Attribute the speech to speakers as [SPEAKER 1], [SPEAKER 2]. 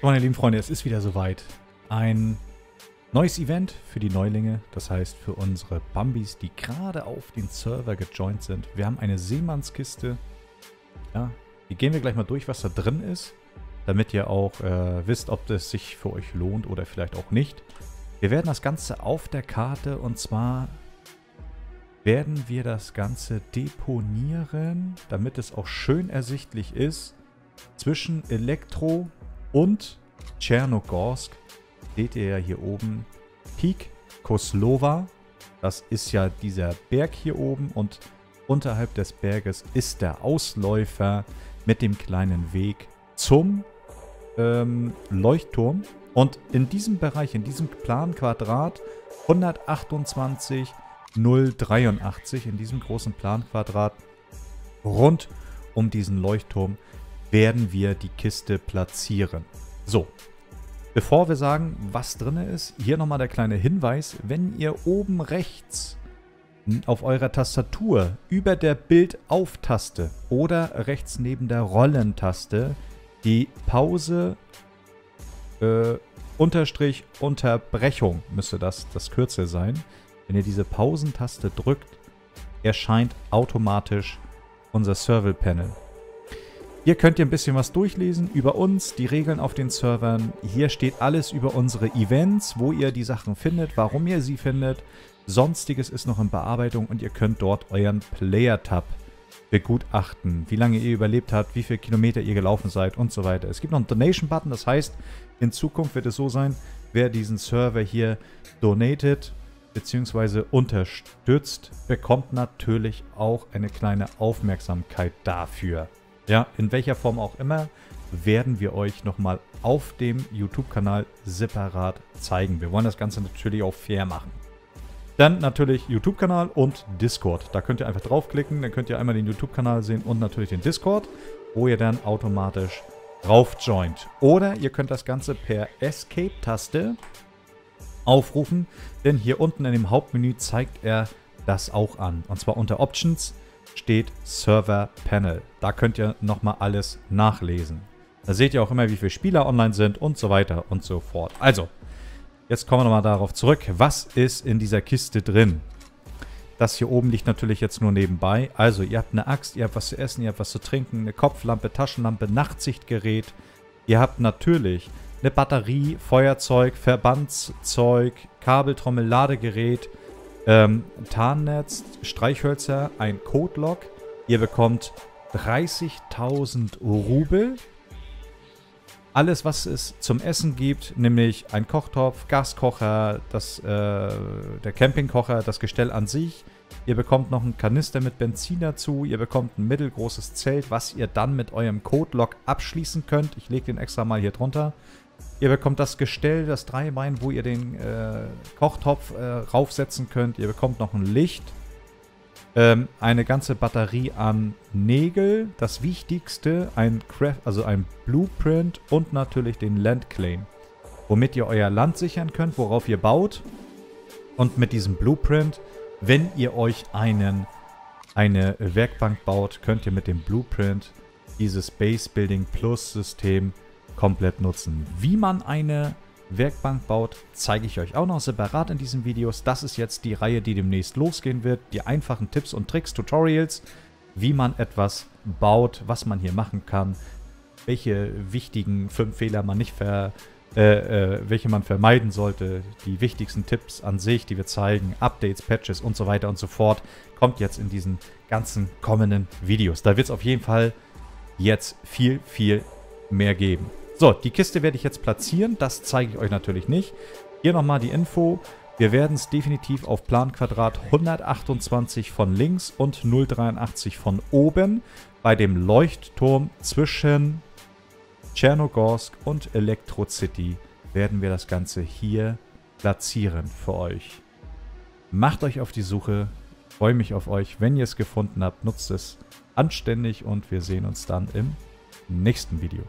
[SPEAKER 1] Meine lieben Freunde, es ist wieder soweit. Ein neues Event für die Neulinge, das heißt für unsere Bambis, die gerade auf den Server gejoint sind. Wir haben eine Seemannskiste. Ja, die gehen wir gleich mal durch, was da drin ist, damit ihr auch äh, wisst, ob das sich für euch lohnt oder vielleicht auch nicht. Wir werden das Ganze auf der Karte und zwar werden wir das Ganze deponieren, damit es auch schön ersichtlich ist, zwischen Elektro und Tschernogorsk seht ihr ja hier oben Peak Koslova. Das ist ja dieser Berg hier oben und unterhalb des Berges ist der Ausläufer mit dem kleinen Weg zum ähm, Leuchtturm. Und in diesem Bereich, in diesem Planquadrat 128 083, in diesem großen Planquadrat rund um diesen Leuchtturm werden wir die Kiste platzieren. So, bevor wir sagen, was drin ist, hier nochmal der kleine Hinweis. Wenn ihr oben rechts auf eurer Tastatur über der Bild-Auf-Taste oder rechts neben der Rollentaste die Pause äh, Unterstrich Unterbrechung müsste das das Kürzel sein. Wenn ihr diese Pausentaste drückt, erscheint automatisch unser Serval-Panel. Hier könnt ihr ein bisschen was durchlesen über uns, die Regeln auf den Servern. Hier steht alles über unsere Events, wo ihr die Sachen findet, warum ihr sie findet. Sonstiges ist noch in Bearbeitung und ihr könnt dort euren Player-Tab begutachten, wie lange ihr überlebt habt, wie viele Kilometer ihr gelaufen seid und so weiter. Es gibt noch einen Donation-Button, das heißt, in Zukunft wird es so sein, wer diesen Server hier donated bzw. unterstützt, bekommt natürlich auch eine kleine Aufmerksamkeit dafür ja, in welcher Form auch immer, werden wir euch nochmal auf dem YouTube-Kanal separat zeigen. Wir wollen das Ganze natürlich auch fair machen. Dann natürlich YouTube-Kanal und Discord. Da könnt ihr einfach draufklicken, dann könnt ihr einmal den YouTube-Kanal sehen und natürlich den Discord, wo ihr dann automatisch drauf joint. Oder ihr könnt das Ganze per Escape-Taste aufrufen, denn hier unten in dem Hauptmenü zeigt er das auch an. Und zwar unter Options steht Server Panel. Da könnt ihr nochmal alles nachlesen. Da seht ihr auch immer, wie viele Spieler online sind und so weiter und so fort. Also, jetzt kommen wir nochmal darauf zurück. Was ist in dieser Kiste drin? Das hier oben liegt natürlich jetzt nur nebenbei. Also, ihr habt eine Axt, ihr habt was zu essen, ihr habt was zu trinken, eine Kopflampe, Taschenlampe, Nachtsichtgerät. Ihr habt natürlich eine Batterie, Feuerzeug, Verbandszeug, Kabeltrommel, Ladegerät, ähm, Tarnnetz, Streichhölzer, ein Codelock. Ihr bekommt 30.000 Rubel. Alles, was es zum Essen gibt, nämlich ein Kochtopf, Gaskocher, das, äh, der Campingkocher, das Gestell an sich. Ihr bekommt noch einen Kanister mit Benzin dazu. Ihr bekommt ein mittelgroßes Zelt, was ihr dann mit eurem Codelock abschließen könnt. Ich lege den extra mal hier drunter. Ihr bekommt das Gestell, das Dreibein, wo ihr den äh, Kochtopf äh, raufsetzen könnt. Ihr bekommt noch ein Licht. Ähm, eine ganze Batterie an Nägel. Das Wichtigste, ein Craft, also ein Blueprint und natürlich den Landclaim. Womit ihr euer Land sichern könnt, worauf ihr baut. Und mit diesem Blueprint, wenn ihr euch einen, eine Werkbank baut, könnt ihr mit dem Blueprint dieses Base Building Plus System komplett nutzen. Wie man eine Werkbank baut, zeige ich euch auch noch separat in diesen Videos. Das ist jetzt die Reihe, die demnächst losgehen wird. Die einfachen Tipps und Tricks, Tutorials, wie man etwas baut, was man hier machen kann, welche wichtigen fünf Fehler man nicht ver, äh, äh, welche man vermeiden sollte, die wichtigsten Tipps an sich, die wir zeigen, Updates, Patches und so weiter und so fort, kommt jetzt in diesen ganzen kommenden Videos. Da wird es auf jeden Fall jetzt viel, viel mehr geben. So, die Kiste werde ich jetzt platzieren. Das zeige ich euch natürlich nicht. Hier nochmal die Info. Wir werden es definitiv auf Planquadrat 128 von links und 083 von oben bei dem Leuchtturm zwischen Tschernogorsk und Electro City werden wir das Ganze hier platzieren für euch. Macht euch auf die Suche. Ich freue mich auf euch. Wenn ihr es gefunden habt, nutzt es anständig und wir sehen uns dann im nächsten Video.